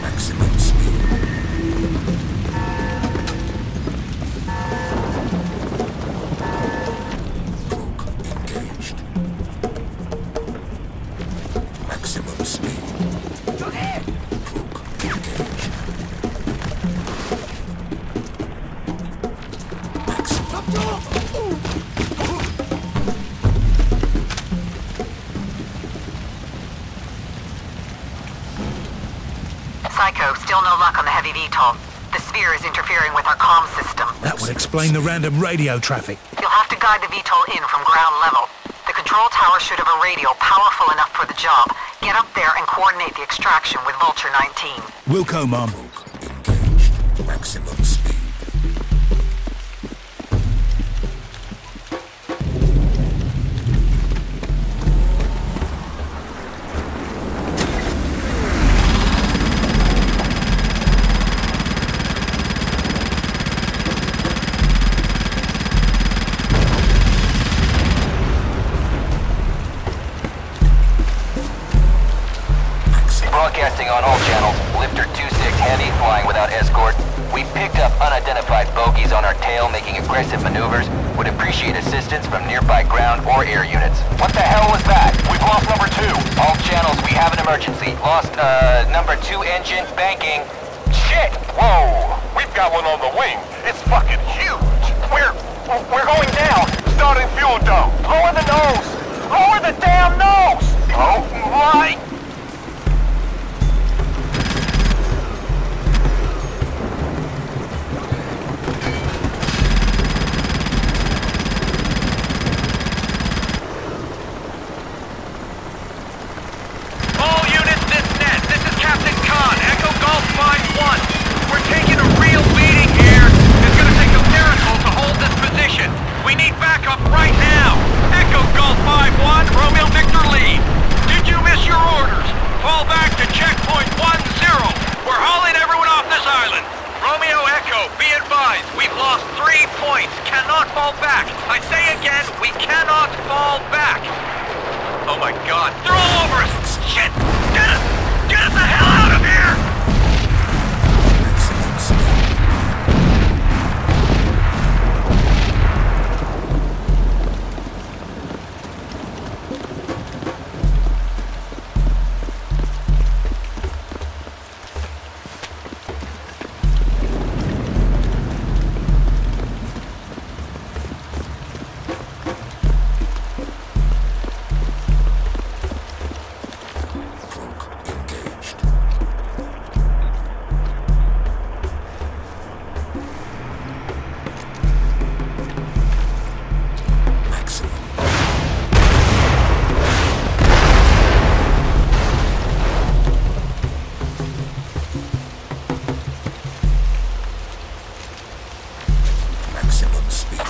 Maximum speed. Rogue engaged. Maximum speed. Okay. Rogue Is interfering with our comm system. That would explain the random radio traffic. You'll have to guide the VTOL in from ground level. The control tower should have a radio powerful enough for the job. Get up there and coordinate the extraction with Vulture 19. Wilco, Mum. Maximum Lifter 2-6 Heavy flying without escort. We picked up unidentified bogies on our tail making aggressive maneuvers. Would appreciate assistance from nearby ground or air units. What the hell was that? We've lost number 2. All channels, we have an emergency. Lost, uh, number 2 engine banking. Shit! Whoa! We've got one on the wing. It's fucking huge. We're... we're going down. Starting fuel dump. Lower the nose. Lower the damn nose! Oh my...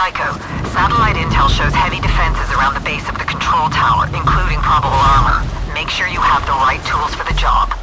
Psycho, satellite intel shows heavy defenses around the base of the control tower, including probable armor. Make sure you have the right tools for the job.